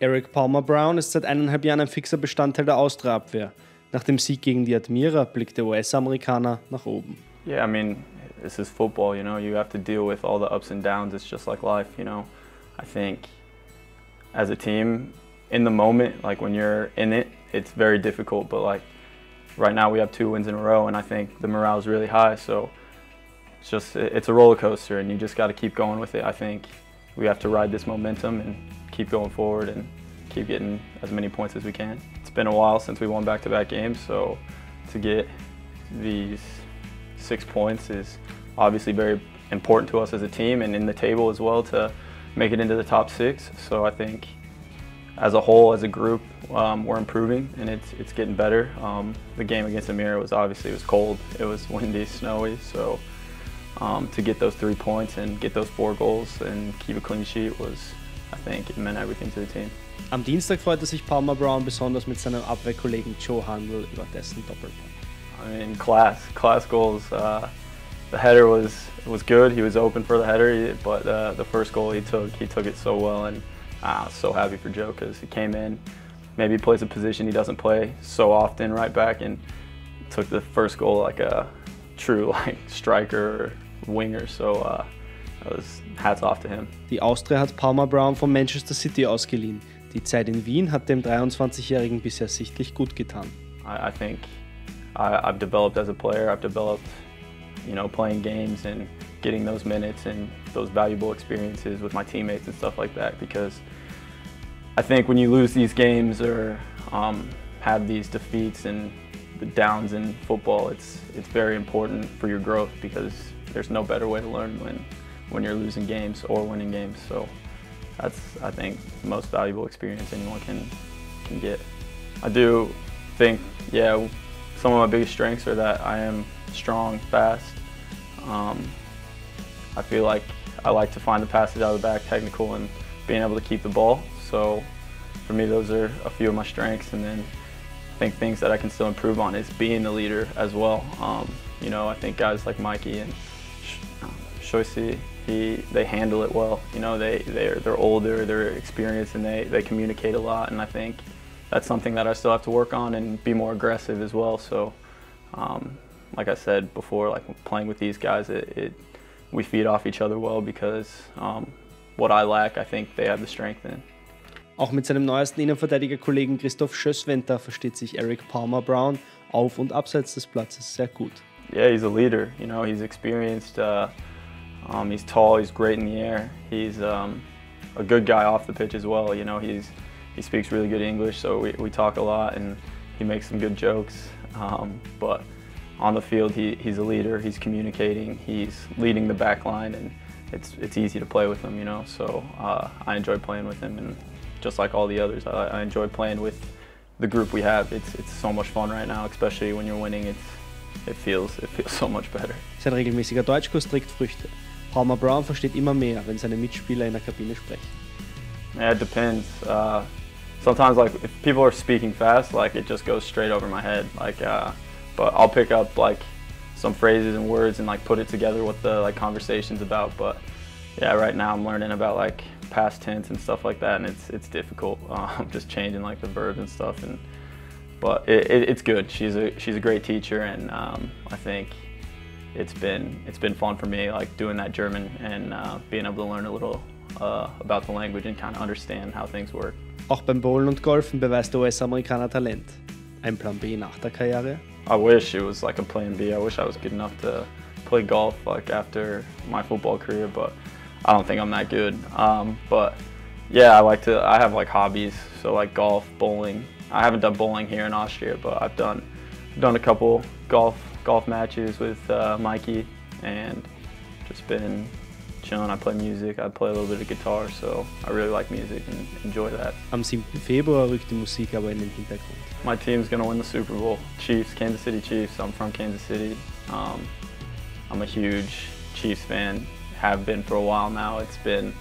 Erik Palmer Brown ist seit eineinhalb Jahren ein fixer Bestandteil der Austria-Abwehr. Nach dem Sieg gegen die Admira blickt der US-Amerikaner nach oben. Yeah, I mean, this is football, you know, you have to deal with all the ups and downs. It's just like life, you know. I think as a team, in the moment, like when you're in it, it's very difficult, but like right now we have two wins in a row and I think the morale is really high, so it's just it's a roller coaster and you just got to keep going with it. I think we have to ride this momentum and keep going forward and keep getting as many points as we can. It's been a while since we won back-to-back games, so to get these six points is obviously very important to us as a team and in the table as well to make it into the top six. So I think as a whole, as a group, um, we're improving and it's it's getting better. Um, the game against Admira was obviously it was cold, it was windy, snowy, so um, to get those three points and get those four goals and keep a clean sheet was, I think, it meant everything to the team. Am Dienstag freute sich Palmer Brown besonders mit seinem Abwehrkollegen Joe Handl über dessen Doppelpunkt. I mean, class, class goals. Uh, the header was was good. He was open for the header, but uh, the first goal he took, he took it so well, and I was so happy for Joe because he came in. Maybe plays a position he doesn't play so often, right back, and took the first goal like a true like striker or winger. So uh, was hats off to him. Die Austria hat Palmer Brown von Manchester City ausgeliehen. Die Zeit in Wien hat dem 23-Jährigen bisher sichtlich gut getan. I, I think I, I've developed as a player. I've developed, you know, playing games and getting those minutes and those valuable experiences with my teammates and stuff like that. Because I think when you lose these games or um, have these defeats and the downs in football, it's it's very important for your growth because there's no better way to learn when when you're losing games or winning games. So that's I think the most valuable experience anyone can can get. I do think yeah some of my biggest strengths are that I am strong, fast. Um, I feel like I like to find the passage out of the back, technical, and being able to keep the ball. So for me, those are a few of my strengths. And then I think things that I can still improve on is being the leader as well. Um, you know, I think guys like Mikey and Shoisi, he they handle it well. You know, they they're they're older, they're experienced, and they they communicate a lot. And I think that's something that I still have to work on and be more aggressive as well. So, um, like I said before, like playing with these guys, it, it we feed off each other well because um, what I lack, I think they have the strength in. Auch mit seinem neuesten Innenverteidiger-Kollegen Christoph Schösswendter versteht sich Erik Palmer Brown auf und abseits des Platzes sehr gut. Yeah, he's a leader. You know, he's experienced. Uh, um, he's tall. He's great in the air. He's um, a good guy off the pitch as well. You know, he's he speaks really good English, so we, we talk a lot, and he makes some good jokes. Um, but on the field, he, he's a leader. He's communicating. He's leading the back line, and it's it's easy to play with him. You know, so uh, I enjoy playing with him, and just like all the others, I, I enjoy playing with the group we have. It's it's so much fun right now, especially when you're winning. It's it feels it feels so much better. Sein regelmäßiger Deutschkurs trägt Früchte. Palmer Brown versteht immer mehr, wenn seine Mitspieler in der Kabine sprechen. Yeah, it depends. Uh, sometimes like if people are speaking fast, like it just goes straight over my head. Like, uh, but I'll pick up like some phrases and words and like put it together what the like conversation's about. But yeah, right now I'm learning about like past tense and stuff like that, and it's it's difficult. Um, just changing like the verbs and stuff, and but it, it, it's good. She's a she's a great teacher, and um, I think it's been it's been fun for me like doing that German and uh, being able to learn a little uh, about the language and kind of understand how things work. Auch beim Bowlen und Golfen beweist der US-Amerikaner Talent. Ein Plan B nach der Karriere? I wish it was like a plan B. I wish I was good enough to play golf like after my football career, but I don't think I'm that good. Um, but yeah, I like to. I have like hobbies, so like golf, bowling. I haven't done bowling here in Austria, but I've done done a couple golf golf matches with uh, Mikey, and just been chilling. I play music. I play a little bit of guitar, so I really like music and enjoy that. Am 7. Februar rückt die Musik aber in den Hintergrund. My team's gonna win the Super Bowl. Chiefs, Kansas City Chiefs. I'm from Kansas City. Um, I'm a huge Chiefs fan. Have been for a while now. It's been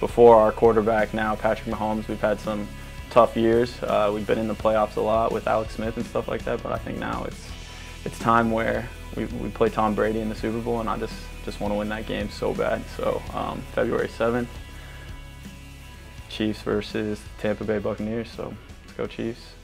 before our quarterback now, Patrick Mahomes. We've had some tough years. Uh, we've been in the playoffs a lot with Alex Smith and stuff like that, but I think now it's it's time where we, we play Tom Brady in the Super Bowl, and I just just want to win that game so bad. So um, February 7th, Chiefs versus Tampa Bay Buccaneers. So let's go Chiefs.